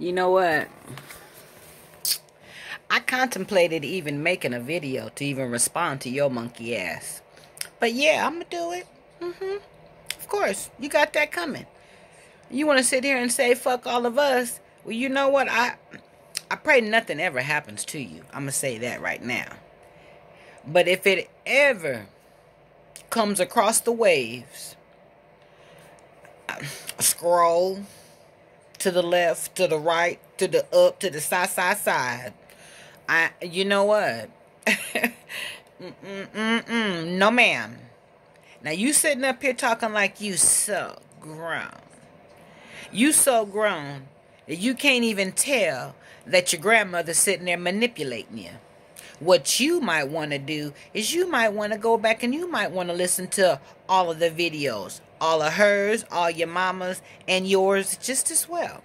You know what? I contemplated even making a video to even respond to your monkey ass. But yeah, I'm gonna do it. Mm-hmm. Of course, you got that coming. You want to sit here and say fuck all of us? Well, you know what? I I pray nothing ever happens to you. I'm gonna say that right now. But if it ever comes across the waves, scroll to the left, to the right, to the up, to the side, side, side. I, you know what? Mm-mm-mm-mm. No, ma'am. Now you sitting up here talking like you so grown. You so grown that you can't even tell that your grandmother's sitting there manipulating you. What you might want to do is you might want to go back and you might want to listen to all of the videos, all of hers, all your mama's, and yours just as well.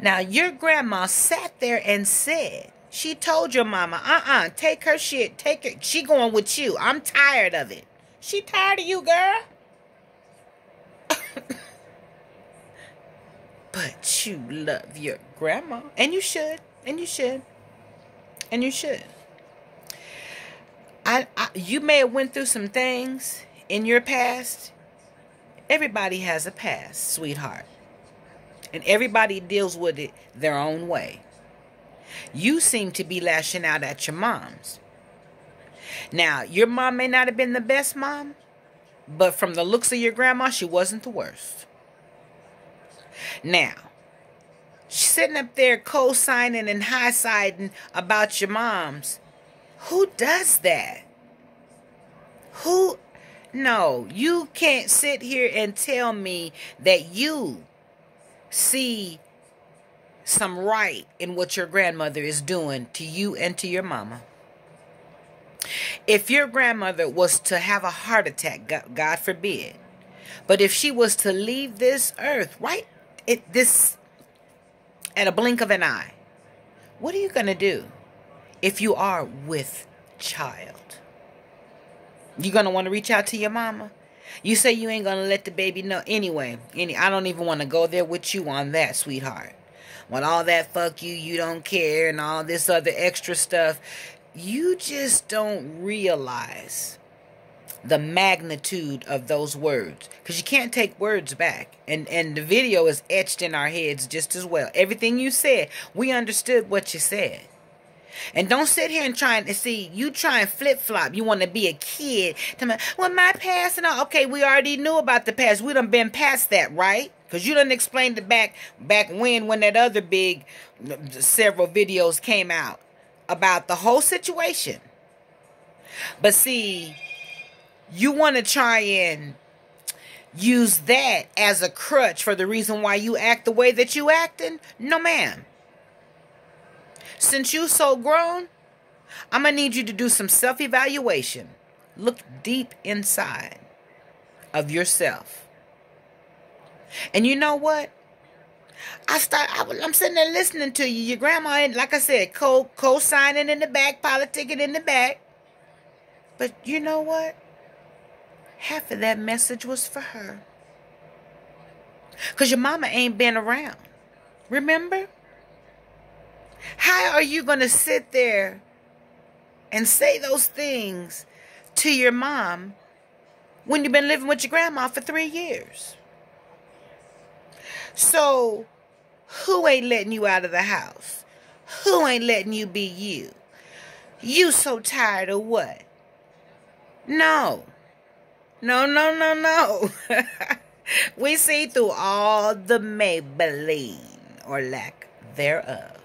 Now, your grandma sat there and said, she told your mama, uh-uh, take her shit, take it. She going with you. I'm tired of it. She tired of you, girl. but you love your grandma. And you should. And you should. And you should. I, I you may have went through some things in your past. Everybody has a past, sweetheart. And everybody deals with it their own way. You seem to be lashing out at your moms. Now, your mom may not have been the best mom, but from the looks of your grandma, she wasn't the worst. Now, sitting up there co-signing and high-siding about your moms. Who does that? Who? No, you can't sit here and tell me that you see some right in what your grandmother is doing to you and to your mama. If your grandmother was to have a heart attack, God forbid, but if she was to leave this earth right at this at a blink of an eye, what are you going to do if you are with child? You're going to want to reach out to your mama? You say you ain't going to let the baby know anyway. Any I don't even want to go there with you on that, sweetheart. When all that fuck you, you don't care and all this other extra stuff, you just don't realize the magnitude of those words because you can't take words back and and the video is etched in our heads just as well everything you said we understood what you said and don't sit here and try to see you try and flip flop. You want to be a kid. Well, my past and all. Okay, we already knew about the past. We done been past that, right? Because you done explained it back back when when that other big several videos came out about the whole situation. But see, you want to try and use that as a crutch for the reason why you act the way that you acting? No, ma'am. Since you so grown, I'm going to need you to do some self-evaluation. Look deep inside of yourself. And you know what? I start. I, am sitting there listening to you. Your grandma, like I said, co co-signing in the back, politicking in the back. But you know what? Half of that message was for her. Cause your mama ain't been around. Remember? How are you going to sit there and say those things to your mom when you've been living with your grandma for three years? So, who ain't letting you out of the house? Who ain't letting you be you? You so tired of what? No. No, no, no, no. we see through all the Maybelline or lack thereof.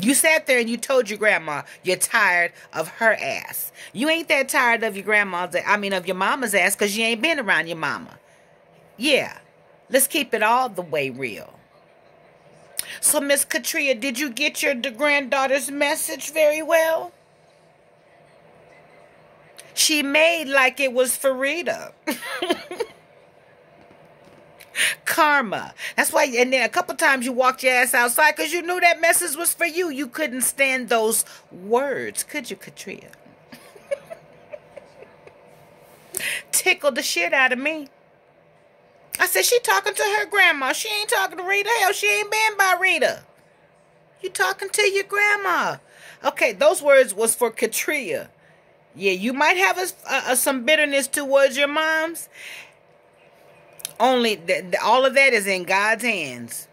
You sat there and you told your grandma you're tired of her ass. You ain't that tired of your grandma's, I mean, of your mama's ass because you ain't been around your mama. Yeah, let's keep it all the way real. So, Miss Katria, did you get your granddaughter's message very well? She made like it was for Rita. karma. That's why, and then a couple times you walked your ass outside because you knew that message was for you. You couldn't stand those words, could you, Katria? Tickled the shit out of me. I said, she talking to her grandma. She ain't talking to Rita. Hell, she ain't been by Rita. You talking to your grandma. Okay, those words was for Katria. Yeah, you might have a, a, some bitterness towards your moms. Only th- all of that is in God's hands.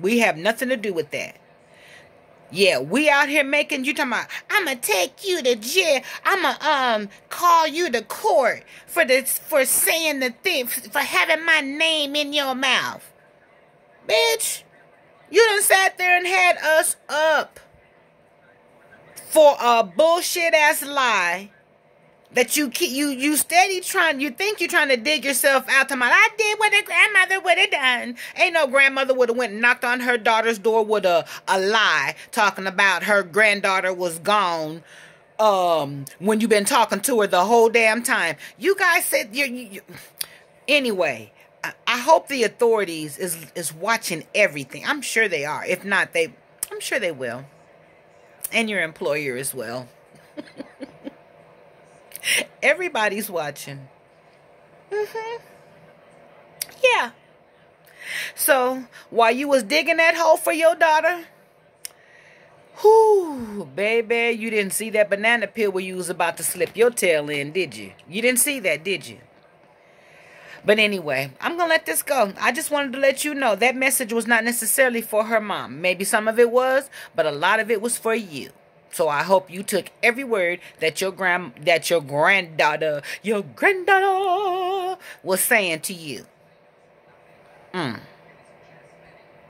We have nothing to do with that. Yeah, we out here making you talking about. I'ma take you to jail. I'ma um call you to court for this for saying the thing for having my name in your mouth, bitch. You done sat there and had us up for a bullshit ass lie that you keep you you steady trying you think you're trying to dig yourself out to my I did what a grandmother would have done. Ain't no grandmother would have went and knocked on her daughter's door with a, a lie talking about her granddaughter was gone um when you've been talking to her the whole damn time. You guys said you, you anyway. I, I hope the authorities is is watching everything. I'm sure they are. If not, they I'm sure they will. And your employer as well. Everybody's watching. Mm-hmm. Yeah. So while you was digging that hole for your daughter, whoo, baby, you didn't see that banana peel where you was about to slip your tail in, did you? You didn't see that, did you? But anyway, I'm going to let this go. I just wanted to let you know that message was not necessarily for her mom. Maybe some of it was, but a lot of it was for you. So I hope you took every word that your grand that your granddaughter, your granddaughter was saying to you. Mm.